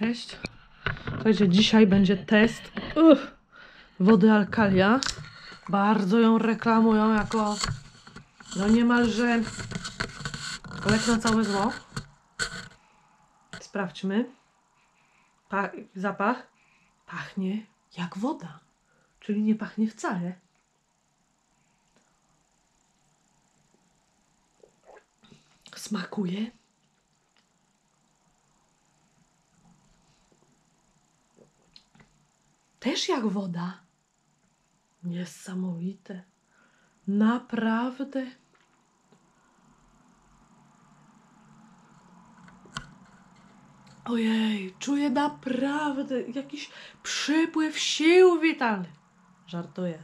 Cześć. Słuchajcie, dzisiaj będzie test uch, wody Alkalia. Bardzo ją reklamują jako no niemalże lek na całe zło. Sprawdźmy. Pa zapach pachnie jak woda, czyli nie pachnie wcale. Smakuje też jak woda. Niesamowite. Naprawdę. Ojej, czuję naprawdę jakiś przypływ sił witalnych. Żartuję.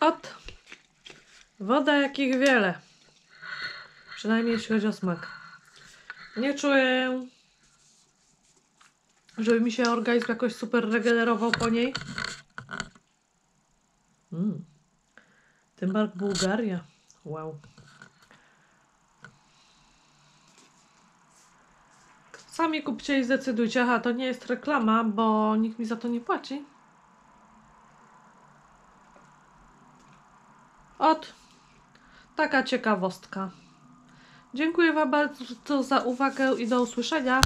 Ot. Woda jakich wiele. Przynajmniej jeśli chodzi o smak. Nie czuję, żeby mi się organizm jakoś super regenerował po niej. Mm. Tymbark Bułgaria. Wow. Sami kupcie i zdecydujcie. Aha, to nie jest reklama, bo nikt mi za to nie płaci. Ot, taka ciekawostka. Dziękuję Wam bardzo za uwagę i do usłyszenia.